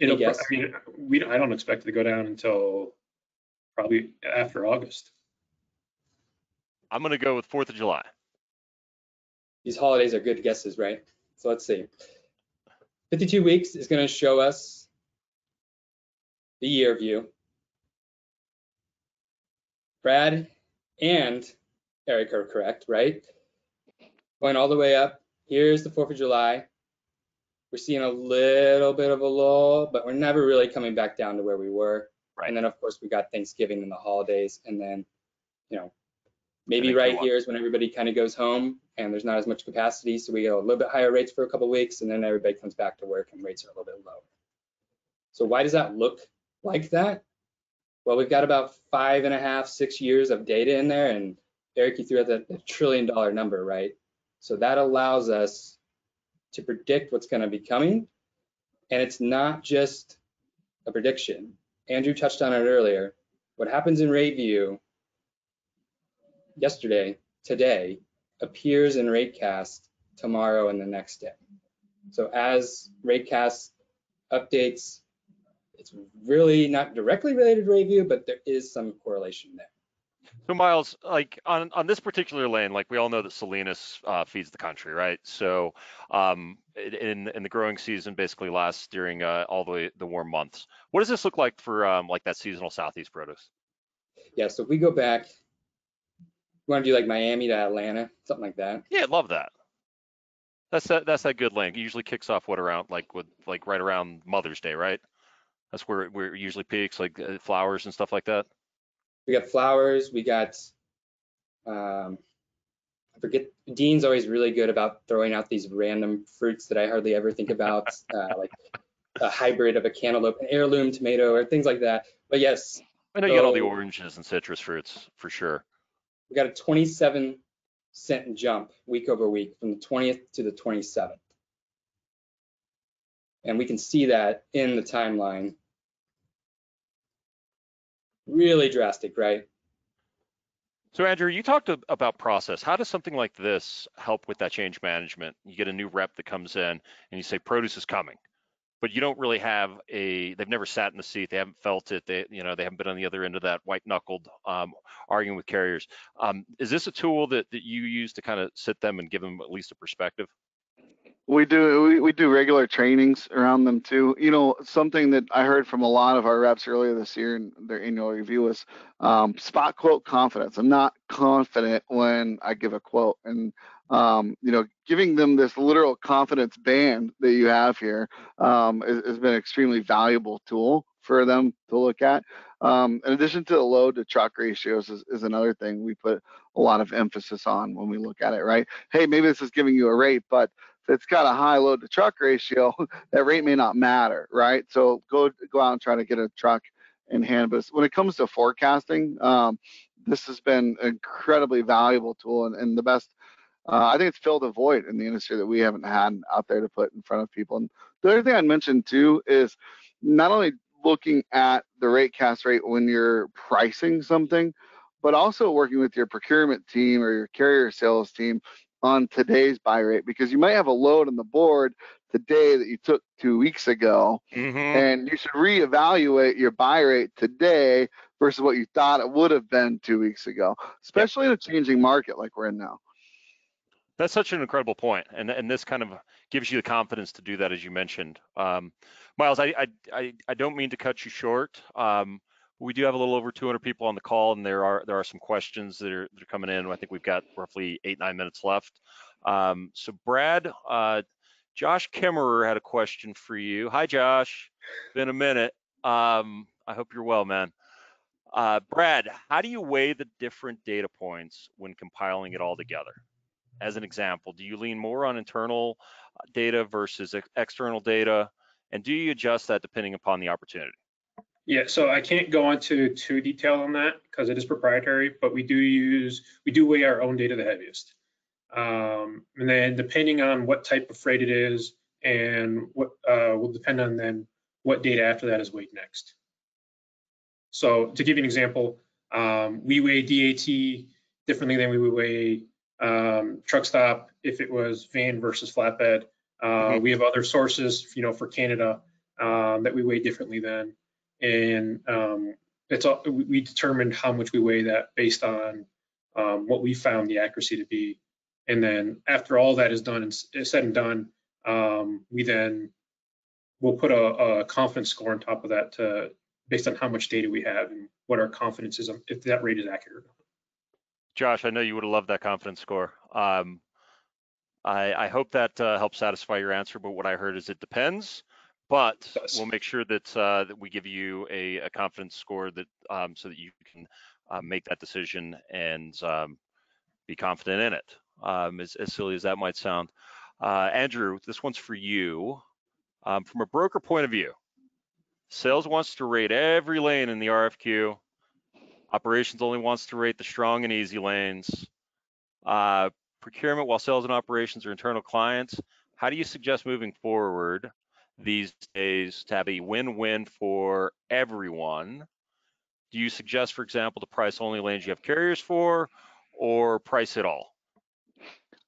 It'll, pro-
guess?
I mean, we, don't- I don't expect it to go down until probably after August.
I'm going to go with Fourth of July.
these holidays are good guesses, right? So let's see. 52 weeks is going to show us the year view. Brad, And Eric are correct, right? Going all the way up, here's the 4th of July. We're seeing a little bit of a lull, but we're never really coming back down to where we were.
Right.
And then of course we got Thanksgiving and the holidays and then, you know, maybe right here is when everybody kind of goes home and there's not as much capacity. So we get a little bit higher rates for a couple weeks and then everybody comes back to work and rates are a little bit lower. So why does that look like that? Well, we've got about five and a half, six years of data in there and Eric, you threw out that that trillion dollar number, right? So that allows us to predict what's going to be coming. And it's not just a prediction. Andrew touched on it earlier. What happens in rate view yesterday, today, appears in ratecast tomorrow and the next day. So as ratecast updates, it's really not directly related to rate view, but there is some correlation there.
So Miles, like on on this particular lane, like we all know that Salinas uh, feeds the country, right? So um, in in the growing season, basically lasts during uh, all the the warm months. What does this look like for um, like that seasonal southeast produce?
Yeah, so if we go back, you want to do like Miami to Atlanta, something like that.
Yeah, love that. That's that that's that good lane. It usually kicks off what around like with like right around Mother's Day, right? That's where where it usually peaks, like uh, flowers and stuff like that.
We got flowers, we got, um, I forget, Dean's always really good about throwing out these random fruits that I hardly ever think about, uh, like a hybrid of a cantaloupe, an heirloom tomato, or things like that. But yes,
I know you got all the oranges and citrus fruits for sure.
we got a 27 cent jump week over week from the 20th to the 27th. And we can see that in the timeline. Really drastic, right?
So Andrew, you talked about process. How does something like this help with that change management? You get a new rep that comes in and you say produce is coming, but you don't really have a. They've never sat in the seat. They haven't felt it. They, you know, they haven't been on the other end of that white knuckled um, arguing with carriers. Um, is this a tool that that you use to kind of sit them and give them at least a perspective?
We do we, we do regular trainings around them too. You know, something that I heard from a lot of our reps earlier this year in their annual review was um, spot quote confidence. I'm not confident when I give a quote, and um, you know, giving them this literal confidence band that you have here um, has, has been an extremely valuable tool for them to look at. Um, in addition to the load to truck ratios is, is another thing we put a lot of emphasis on when we look at it. Right? Hey, maybe this is giving you a rate, but it's got a high load to truck ratio, that rate may not matter, right? So go go out and try to get a truck in hand. But when it comes to forecasting, um, this has been an incredibly valuable tool and, and the best. Uh, I think it's filled a void in the industry that we haven't had out there to put in front of people. And the other thing I'd mention too is not only looking at the rate cast rate when you're pricing something, but also working with your procurement team or your carrier sales team on today's buy rate because you might have a load on the board today that you took two weeks ago
Mm-hmm.
and you should reevaluate your buy rate today versus what you thought it would have been two weeks ago especially in a changing market like we're in now
That's such an incredible point, and and this kind of gives you the confidence to do that, as you mentioned. Um, Miles, I, I I I don't mean to cut you short. Um, we do have a little over 200 people on the call, and there are there are some questions that are that are coming in. I think we've got roughly eight nine minutes left. Um, so Brad, uh, Josh Kimmerer had a question for you. Hi, Josh. Been a minute. Um, I hope you're well, man. Uh, Brad, how do you weigh the different data points when compiling it all together? as an example, do you lean more on internal uh, data versus ex- external data? And do you adjust that depending upon the opportunity?
Yeah, so I can't go into too detail on that because it is proprietary, but we do use, we do weigh our own data the heaviest. Um, and then depending on what type of freight it is and what, uh, will depend on then what data after that is weighed next. So to give you an example, um, we weigh DAT differently than we would weigh um, Truckstop if it was van versus flatbed. Uh,
Mhm.
We have other sources, you know, for Canada um, that we weigh differently than. And um, it's all, we determined how much we weigh that based on um, what we found the accuracy to be. And then after all that is done and said and done, um, we then will put a, a confidence score on top of that to, based on how much data we have and what our confidence is on if that rate is accurate.
Josh, I know you would have loved that confidence score. Um, I, I hope that uh, helps satisfy your answer, but what I heard is it depends. But
does.
we'll make sure that uh, that we give you a, a confidence score that um, so that you can uh, make that decision and um, be confident in it. Um, as, as silly as that might sound, uh, Andrew, this one's for you. Um, from a broker point of view, sales wants to rate every lane in the RFQ. Operations only wants to rate the strong and easy lanes. Uh, procurement, while sales and operations are internal clients, how do you suggest moving forward these days to have a win-win for everyone? Do you suggest, for example, the price only lanes you have carriers for, or price it all?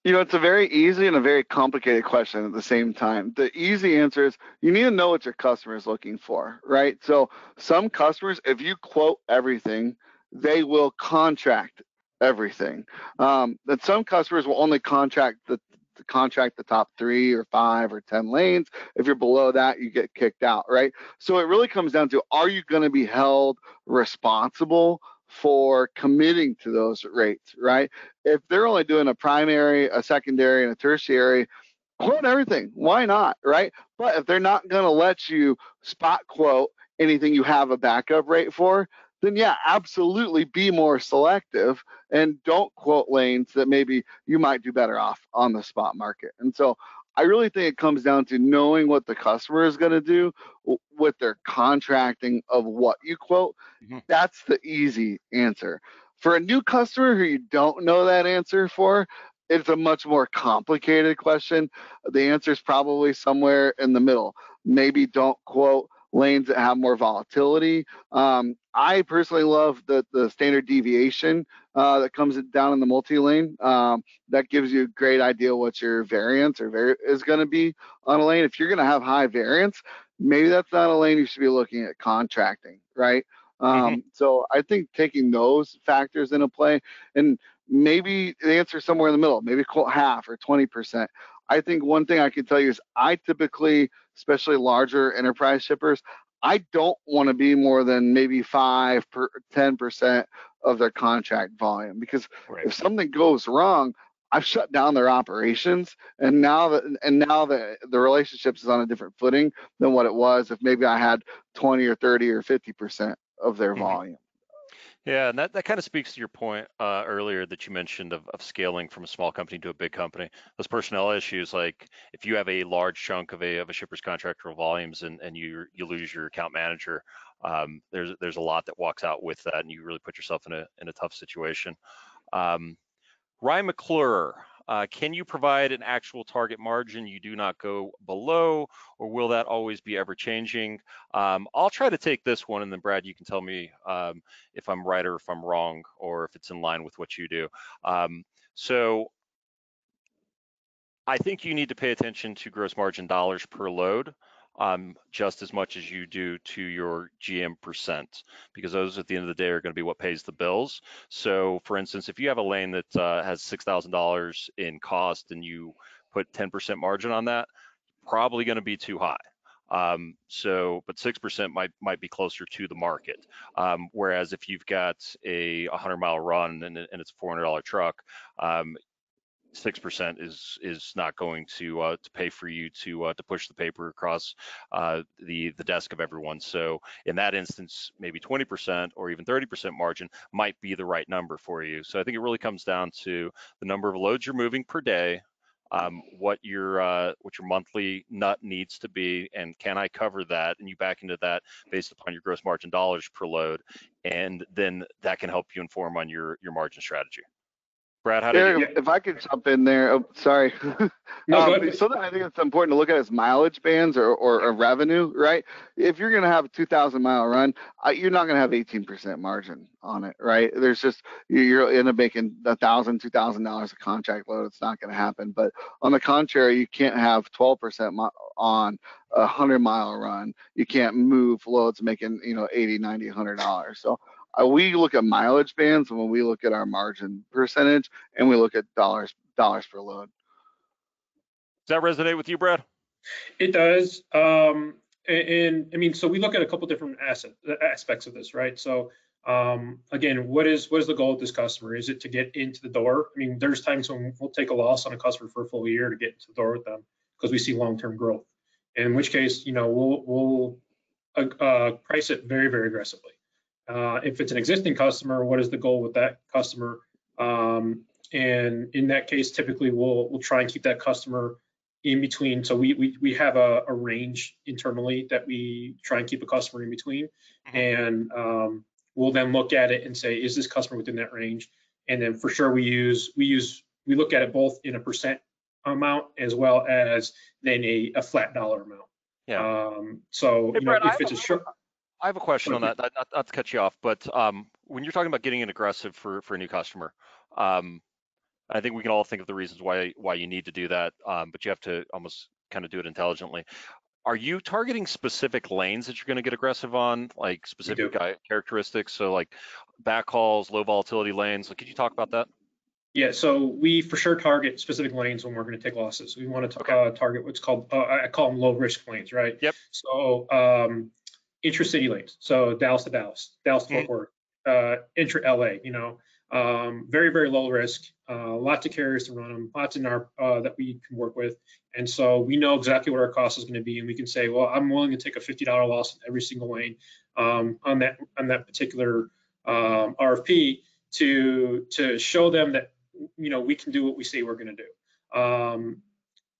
You know, it's a very easy and a very complicated question at the same time. The easy answer is you need to know what your customer is looking for, right? So some customers, if you quote everything, they will contract everything. Um, but some customers will only contract the the contract the top three or five or ten lanes. If you're below that, you get kicked out, right? So it really comes down to are you going to be held responsible for committing to those rates, right? If they're only doing a primary, a secondary, and a tertiary, quote everything. Why not, right? But if they're not going to let you spot quote anything you have a backup rate for, then yeah, absolutely be more selective and don't quote lanes that maybe you might do better off on the spot market. And so I really think it comes down to knowing what the customer is going to do with their contracting of what you quote.
Mhm.
That's the easy answer. For a new customer who you don't know that answer for, it's a much more complicated question. The answer is probably somewhere in the middle. Maybe don't quote lanes that have more volatility. Um, I personally love the the standard deviation uh, that comes down in the multi-lane. Um, that gives you a great idea what your variance or vari- is going to be on a lane. If you're going to have high variance, maybe that's not a lane you should be looking at contracting, right? Um, So I think taking those factors into play and maybe the answer somewhere in the middle, maybe quote half or 20%. I think one thing I can tell you is I typically, especially larger enterprise shippers, I don't want to be more than maybe five per 10% of their contract volume because
Right.
if something goes wrong, I've shut down their operations, and now that and now the the relationships is on a different footing than what it was if maybe I had 20 or 30 or 50 percent of their
Mhm.
volume.
Yeah, and that, that kind of speaks to your point uh, earlier that you mentioned of, of scaling from a small company to a big company. Those personnel issues, like if you have a large chunk of a of a shipper's contractual volumes and, and you you lose your account manager, um, there's there's a lot that walks out with that, and you really put yourself in a in a tough situation. Um, Ryan McClure, uh, can you provide an actual target margin you do not go below, or will that always be ever changing? Um, I'll try to take this one, and then Brad, you can tell me um, if I'm right or if I'm wrong, or if it's in line with what you do. Um, so I think you need to pay attention to gross margin dollars per load um, just as much as you do to your GM percent, because those at the end of the day are going to be what pays the bills. So, for instance, if you have a lane that uh, has $6,000 in cost and you put 10% margin on that, probably going to be too high. Um, so, but 6% might might be closer to the market. Um, whereas if you've got a 100 mile run and, and it's a $400 truck, um, six percent is is not going to uh, to pay for you to uh, to push the paper across uh, the the desk of everyone. So in that instance, maybe 20 percent or even 30 percent margin might be the right number for you. So I think it really comes down to the number of loads you're moving per day, um, what your uh, what your monthly nut needs to be, and can I cover that? And you back into that based upon your gross margin dollars per load, and then that can help you inform on your your margin strategy. Brad, how did you?
If I could jump in there, oh, sorry.
No,
Um, something I think it's important to look at is mileage bands or, or, or revenue, right? If you're going to have a 2,000 mile run, uh, you're not going to have 18% margin on it, right? There's just you- you're end up making a thousand, two thousand dollars a contract load. It's not going to happen. But on the contrary, you can't have 12% mi- on a hundred mile run. You can't move loads making you know 80, 90, 100 dollars. So. Uh, we look at mileage bands when we look at our margin percentage, and we look at dollars dollars per load.
Does that resonate with you, Brad?
It does. Um, and, and I mean, so we look at a couple different asset aspects of this, right? So um, again, what is what is the goal of this customer? Is it to get into the door? I mean, there's times when we'll take a loss on a customer for a full year to get into the door with them because we see long-term growth. In which case, you know, we'll we'll uh, uh, price it very very aggressively. Uh, if it's an existing customer, what is the goal with that customer? Um, and in that case, typically we'll we'll try and keep that customer in between. So we we we have a, a range internally that we try and keep a customer in between, and um, we'll then look at it and say, is this customer within that range? And then for sure we use we use we look at it both in a percent amount as well as then a, a flat dollar amount.
Yeah.
Um, so
Hey,
you know,
Brad,
if
have
it's
a-
a short,
I have a question on that, not, not- to cut you off, but um, when you're talking about getting an aggressive for, for a new customer, um, I think we can all think of the reasons why, why you need to do that, um, but you have to almost kind of do it intelligently. Are you targeting specific lanes that you're going to get aggressive on, like specific characteristics? So like backhauls, low volatility lanes. Could you talk about that?
Yeah, so we for sure target specific lanes when we're going to take losses. We want to uh, target what's called, uh, I I call them low risk lanes, right?
Yep.
So um, intra-city lanes, so Dallas to Dallas, Dallas to Fort
Mhm.
Worth, uh, intra-LA, you know, um, very, very low risk, uh, lots of carriers to run them, lots in our, uh, that we can work with. And so we know exactly what our cost is going to be and we can say, well, I'm willing to take a $50 loss in every single lane um, on that, on that particular um, RFP to, to show them that you know, we can do what we say we're going to do. Um,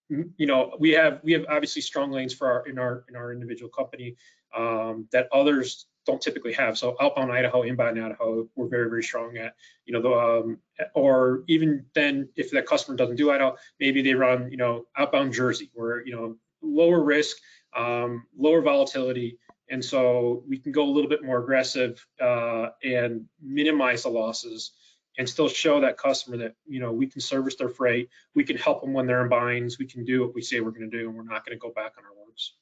you know, we have we have obviously strong lanes for our in our in our individual company um, that others don't typically have. So outbound Idaho, inbound Idaho, we're very very strong at. You know, the, um, or even then, if that customer doesn't do Idaho, maybe they run you know outbound Jersey, where you know lower risk, um, lower volatility. And so we can go a little bit more aggressive uh, and minimize the losses and still show that customer that you know we can service their freight, we can help them when they're in binds, we can do what we say we're going to do, and we're not going to go back on our words.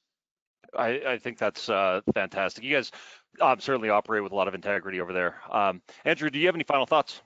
I, I think that's uh, fantastic. You guys um, certainly operate with a lot of integrity over there. Um, Andrew, do you have any final thoughts?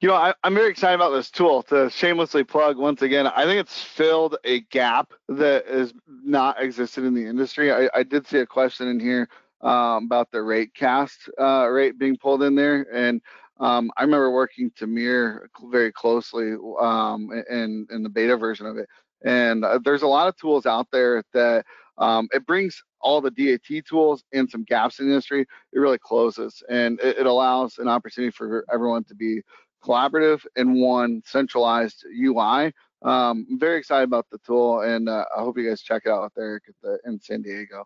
You know, I, I'm very excited about this tool. To shamelessly plug once again, I think it's filled a gap that is not existed in the industry. I, I did see a question in here um, about the rate cast uh, rate being pulled in there, and um, I remember working to Mir very closely um, in in the beta version of it. And uh, there's a lot of tools out there that um, it brings all the DAT tools and some gaps in the industry. It really closes, and it, it allows an opportunity for everyone to be collaborative in one centralized UI. Um, I'm very excited about the tool, and uh, I hope you guys check it out with Eric at the, in San Diego.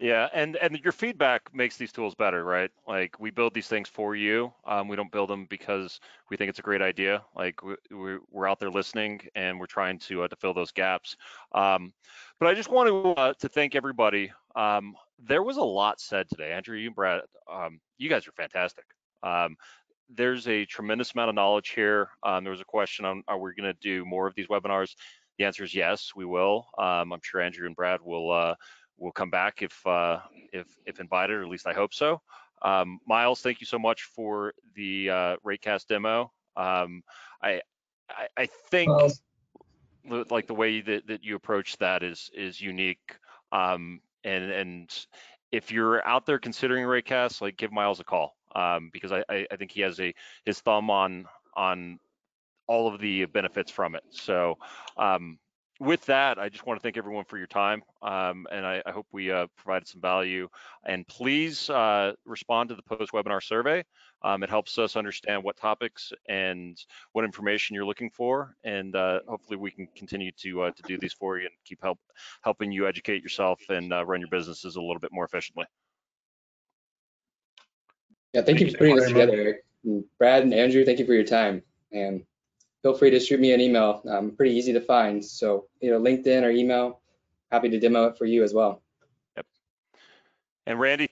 Yeah, and and your feedback makes these tools better, right? Like we build these things for you. Um, we don't build them because we think it's a great idea. Like we, we- we're out there listening and we're trying to uh, to fill those gaps. Um, but I just want to uh, to thank everybody. Um, there was a lot said today. Andrew, you and Brad, um, you guys are fantastic. Um, there's a tremendous amount of knowledge here. Um, there was a question on are we going to do more of these webinars? The answer is yes, we will. I'm sure Andrew and Brad will uh, will come back if uh, if if invited, or at least I hope so. Um, Miles, thank you so much for the uh, Ratecast demo. Um, I, I I think like the way that, that you approach that is is unique. Um, and and if you're out there considering Ratecast, like give Miles a call um, because I, I I think he has a his thumb on on all of the benefits from it. So um, with that, I just want to thank everyone for your time, um, and I, I hope we uh, provided some value. And please uh, respond to the post-webinar survey. Um, it helps us understand what topics and what information you're looking for, and uh, hopefully we can continue to uh, to do these for you and keep help helping you educate yourself and uh, run your businesses a little bit more efficiently.
Yeah, thank you for putting this together, Eric. Brad and Andrew, thank you for your time. And feel free to shoot me an email. I'm pretty easy to find. So, you know, LinkedIn or email, happy to demo it for you as well. Yep.
And Randy,